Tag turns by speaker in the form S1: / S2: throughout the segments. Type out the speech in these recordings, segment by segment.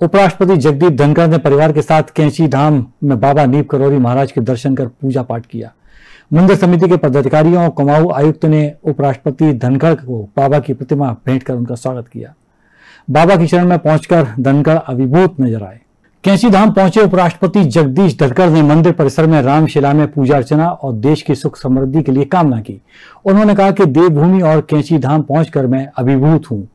S1: उपराष्ट्रपति जगदीप धनखड़ ने परिवार के साथ कैंची धाम में बाबा नीप करोरी महाराज के दर्शन कर पूजा पाठ किया। मंदिर समिति के पदाधिकारियों और कुमाऊं आयुक्त ने उपराष्ट्रपति धनखड़ को बाबा की प्रतिमा भेंट कर उनका स्वागत किया। बाबा की शरण में पहुंचकर धनखड़ अभिभूत नज़र आए। कैंची धाम पहुँचे उपराष्ट्रपति जगदीश धनखड़ ने मंदिर परिसर में रामशिला में पूजा अर्चना और देश की सुख समृद्धि के लिए कामना की। उन्होंने कहा कि देवभूमि और कैंची धाम पहुंचकर मैं अभिभूत हूँ।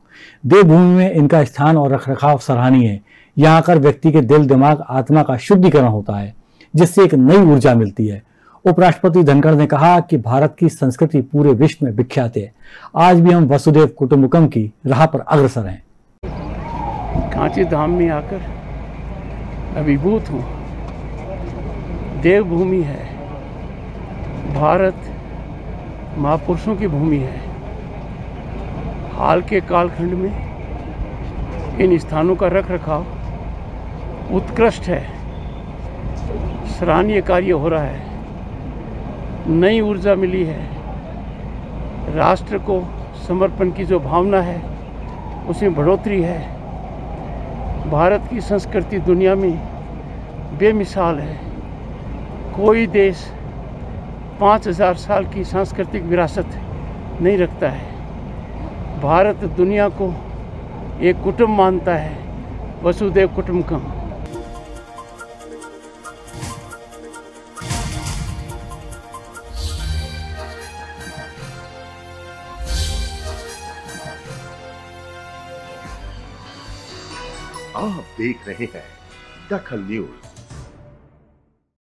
S1: देवभूमि में इनका स्थान और रखरखाव सराहनीय है। यहाँ आकर व्यक्ति के दिल, दिमाग, आत्मा का शुद्धिकरण होता है, जिससे एक नई ऊर्जा मिलती है। उपराष्ट्रपति धनखड़ ने कहा कि भारत की संस्कृति पूरे विश्व में विख्यात है। आज भी हम वसुदेव कुटुम्बकम की राह पर अग्रसर हैं।
S2: कांची धाम में आकर अभिभूत हूँ। देवभूमि है। भारत महापुरुषों की भूमि है। हाल के कालखंड में इन स्थानों का रख रखाव उत्कृष्ट है। सराहनीय कार्य हो रहा है। नई ऊर्जा मिली है। राष्ट्र को समर्पण की जो भावना है, उसमें बढ़ोतरी है। भारत की संस्कृति दुनिया में बेमिसाल है। कोई देश पाँच हज़ार साल की सांस्कृतिक विरासत नहीं रखता है। भारत दुनिया को एक कुटुंब मानता है। वसुदेव कुटुंबकम
S3: आप देख रहे हैं दखल न्यूज़।